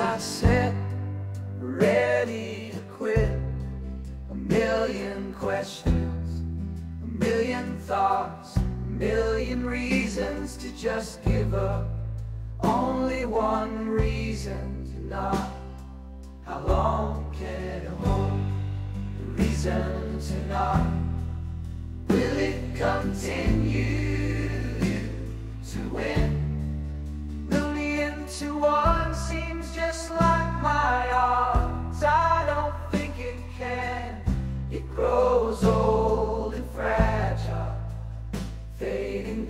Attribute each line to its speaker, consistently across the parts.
Speaker 1: I sit, ready to quit. A million questions, a million thoughts, a million reasons to just give up. Only one reason to not. How long can it hold? The reason to not. Will it continue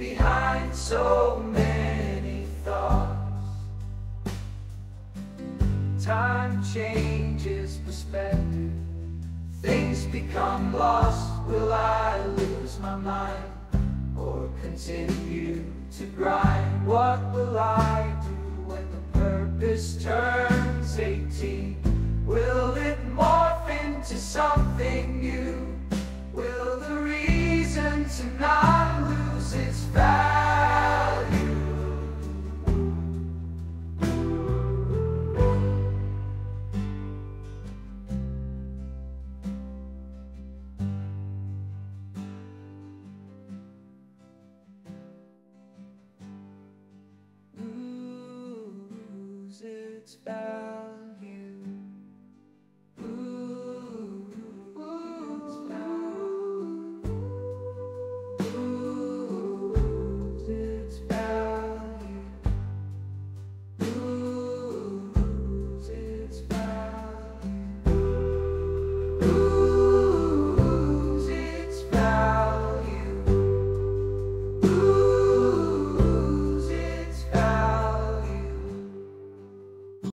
Speaker 1: behind so many thoughts. Time changes perspective. Things become lost. Will I lose my mind or continue to grind? What will I do when the purpose turns 18? Will it morph into something new? Its value.